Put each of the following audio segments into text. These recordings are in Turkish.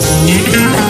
你的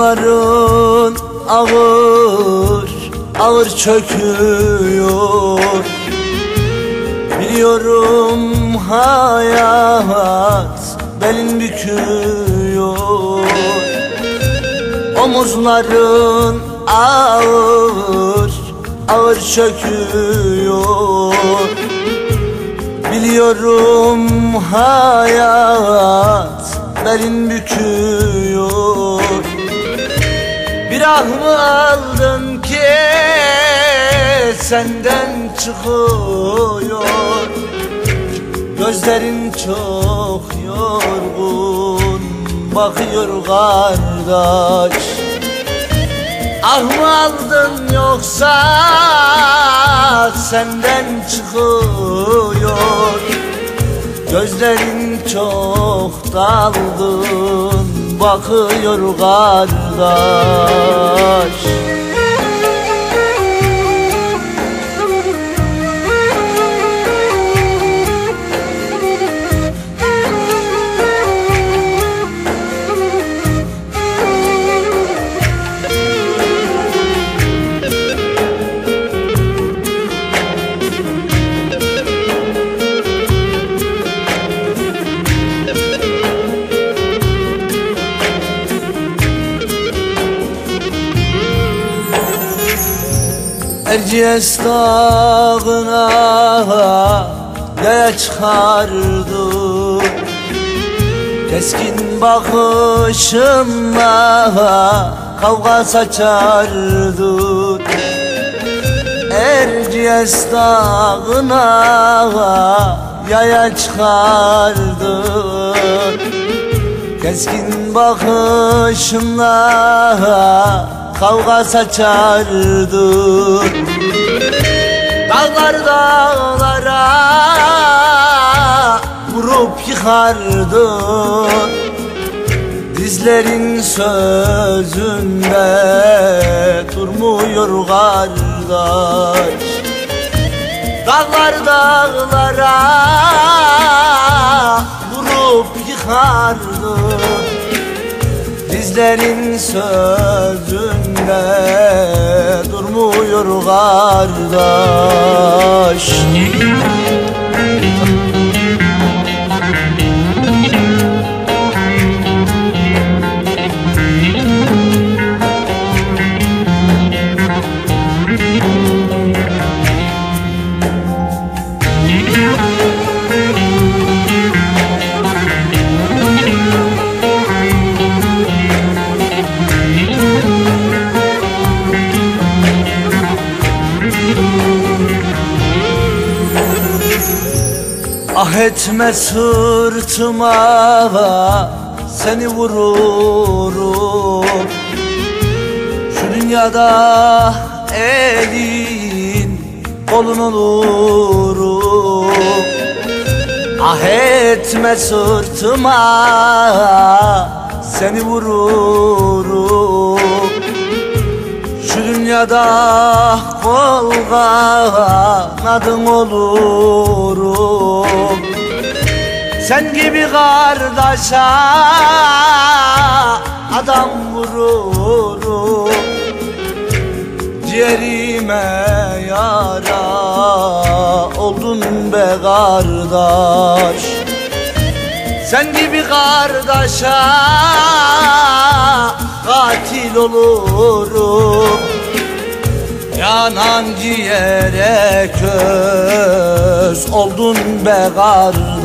Omuzların ağır, ağır çöküyor. Biliyorum hayat belin büküyor. Omuzların ağır, ağır çöküyor. Biliyorum hayat belin büküyor Bir ah mı aldın ki senden çıkıyor. Gözlerin çok yorgun bakıyor kardeş. Ah mı aldın yoksa senden çıkıyor? Gözlerin çok dalgın bakıyor kardeş Erciyes dağına yaya çıkardı. Keskin bakışınla kavga saçardı Erciyes dağına yaya çıkardı. Keskin bakışınla kavga saçardı. Dağlar dağlara vurup yıkardı. Dizlerin sözünde durmuyor kardeş. Dağlar dağlara vurup yıkardı Dizlerin sözünde durmuyor kardeş Ah etme sırtıma seni vururum. Şu dünyada elin kolun olurum. Ah etme sırtıma seni vururum Şu dünyada kol kanadın olurum. Sen gibi kardeşe adam vururum. Ciğerime yara oldun be kardeş. Sen gibi kardeşe katil olurum Yanan ciğere köz oldun be kardeş